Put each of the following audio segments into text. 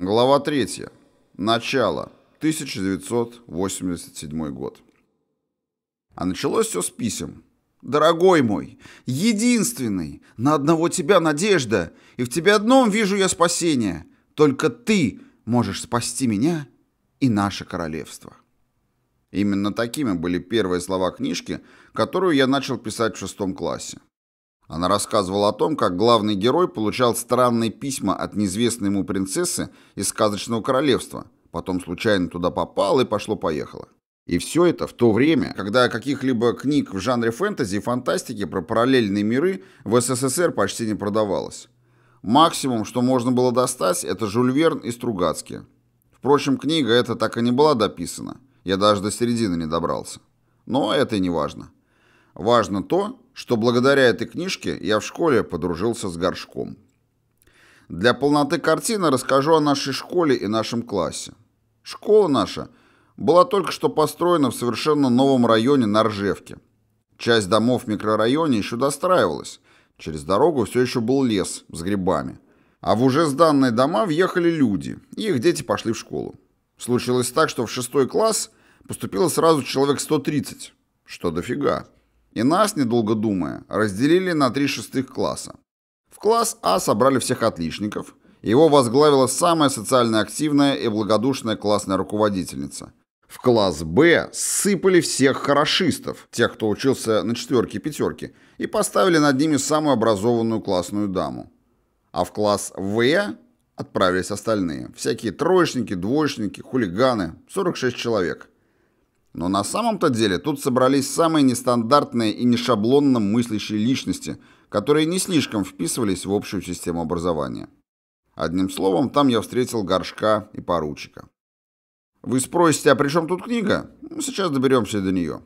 Глава 3. Начало. 1987 год. А началось все с писем. «Дорогой мой, единственный, на одного тебя надежда, и в тебе одном вижу я спасение. Только ты можешь спасти меня и наше королевство». Именно такими были первые слова книжки, которую я начал писать в шестом классе. Она рассказывала о том, как главный герой получал странные письма от неизвестной ему принцессы из сказочного королевства, потом случайно туда попал и пошло-поехало. И все это в то время, когда каких-либо книг в жанре фэнтези и фантастики про параллельные миры в СССР почти не продавалось. Максимум, что можно было достать, это Жюль Верн и Стругацкие. Впрочем, книга эта так и не была дописана. Я даже до середины не добрался. Но это и не важно. Важно то, что благодаря этой книжке я в школе подружился с горшком. Для полноты картины расскажу о нашей школе и нашем классе. Школа наша была только что построена в совершенно новом районе на Ржевке. Часть домов в микрорайоне еще достраивалась. Через дорогу все еще был лес с грибами. А в уже сданные дома въехали люди, и их дети пошли в школу. Случилось так, что в шестой класс поступило сразу человек 130, что дофига. И нас, недолго думая, разделили на три шестых класса. В класс А собрали всех отличников. Его возглавила самая социально активная и благодушная классная руководительница. В класс Б сыпали всех хорошистов, тех, кто учился на четверке и пятерке, и поставили над ними самую образованную классную даму. А в класс В отправились остальные. Всякие троечники, двоечники, хулиганы. 46 человек. Но на самом-то деле тут собрались самые нестандартные и нешаблонно мыслящие личности, которые не слишком вписывались в общую систему образования. Одним словом, там я встретил горшка и поручика. Вы спросите, а при чем тут книга? Ну, сейчас доберемся до нее.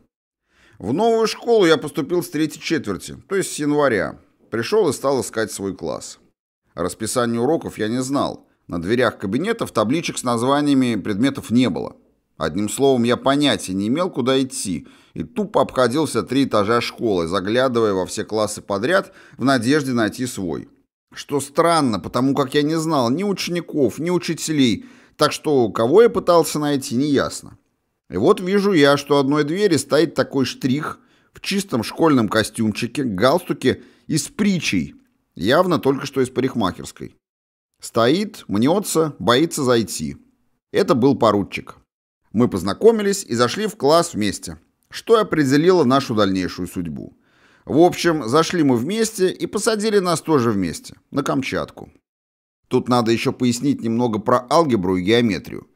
В новую школу я поступил с третьей четверти, то есть с января. Пришел и стал искать свой класс. Расписание уроков я не знал. На дверях кабинетов табличек с названиями предметов не было. Одним словом, я понятия не имел, куда идти, и тупо обходился три этажа школы, заглядывая во все классы подряд в надежде найти свой. Что странно, потому как я не знал ни учеников, ни учителей, так что кого я пытался найти, неясно. И вот вижу я, что одной двери стоит такой штрих в чистом школьном костюмчике, галстуке и с притчей, явно только что из парикмахерской. Стоит, мнется, боится зайти. Это был поручик. Мы познакомились и зашли в класс вместе, что определило нашу дальнейшую судьбу. В общем, зашли мы вместе и посадили нас тоже вместе, на Камчатку. Тут надо еще пояснить немного про алгебру и геометрию.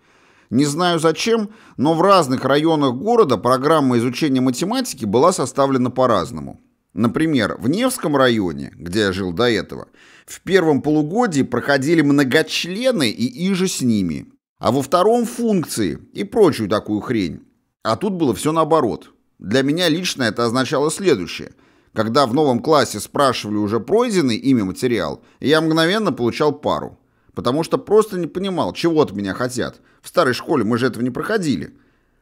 Не знаю зачем, но в разных районах города программа изучения математики была составлена по-разному. Например, в Невском районе, где я жил до этого, в первом полугодии проходили многочлены и иже с ними, а во втором функции и прочую такую хрень. А тут было все наоборот. Для меня лично это означало следующее. Когда в новом классе спрашивали уже пройденный ими материал, я мгновенно получал пару. Потому что просто не понимал, чего от меня хотят. В старой школе мы же этого не проходили.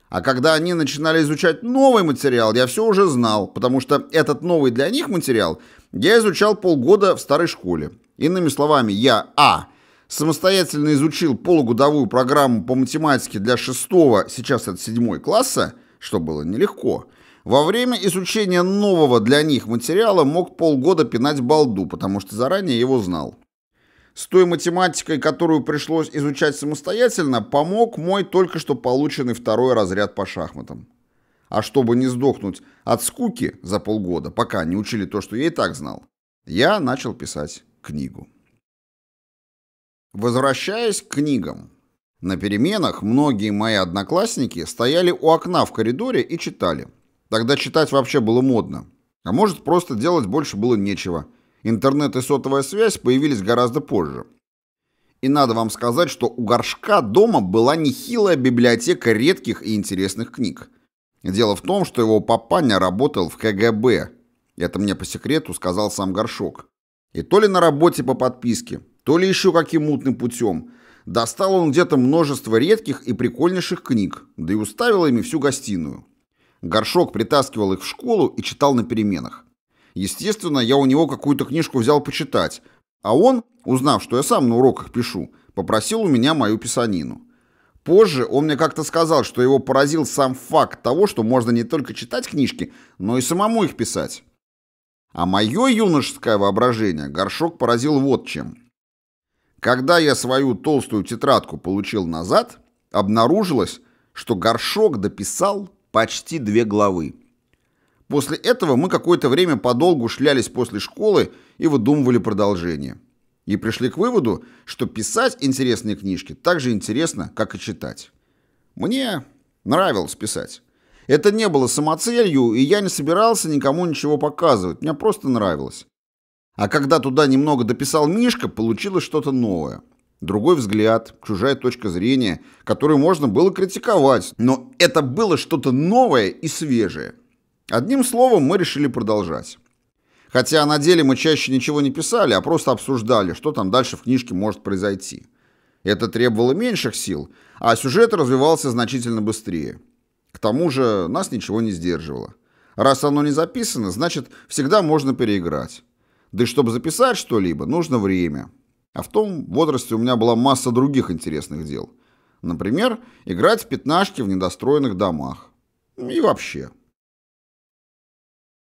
А когда они начинали изучать новый материал, я все уже знал, потому что этот новый для них материал я изучал полгода в старой школе. Иными словами, я А самостоятельно изучил полугодовую программу по математике для шестого, сейчас это седьмой класса, что было нелегко, во время изучения нового для них материала мог полгода пинать балду, потому что заранее его знал. С той математикой, которую пришлось изучать самостоятельно, помог мой только что полученный второй разряд по шахматам. А чтобы не сдохнуть от скуки за полгода, пока не учили то, что я и так знал, я начал писать книгу. Возвращаясь к книгам. На переменах многие мои одноклассники стояли у окна в коридоре и читали. Тогда читать вообще было модно. А может, просто делать больше было нечего. Интернет и сотовая связь появились гораздо позже. И надо вам сказать, что у Горшка дома была нехилая библиотека редких и интересных книг. Дело в том, что его папаня работал в КГБ. Это мне по секрету сказал сам Горшок. И то ли на работе по подписке, то ли еще каким мутным путем. Достал он где-то множество редких и прикольнейших книг, да и уставил ими всю гостиную. Горшок притаскивал их в школу и читал на переменах. Естественно, я у него какую-то книжку взял почитать, а он, узнав, что я сам на уроках пишу, попросил у меня мою писанину. Позже он мне как-то сказал, что его поразил сам факт того, что можно не только читать книжки, но и самому их писать. А мое юношеское воображение горшок поразил вот чем. Когда я свою толстую тетрадку получил назад, обнаружилось, что горшок дописал почти две главы. После этого мы какое-то время подолгу шлялись после школы и выдумывали продолжение. И пришли к выводу, что писать интересные книжки так же интересно, как и читать. Мне нравилось писать. Это не было самоцелью, и я не собирался никому ничего показывать, мне просто нравилось. А когда туда немного дописал Мишка, получилось что-то новое. Другой взгляд, чужая точка зрения, которую можно было критиковать, но это было что-то новое и свежее. Одним словом, мы решили продолжать. Хотя на деле мы чаще ничего не писали, а просто обсуждали, что там дальше в книжке может произойти. Это требовало меньших сил, а сюжет развивался значительно быстрее. К тому же нас ничего не сдерживало. Раз оно не записано, значит, всегда можно переиграть. Да и чтобы записать что-либо, нужно время. А в том возрасте у меня была масса других интересных дел. Например, играть в пятнашки в недостроенных домах. И вообще.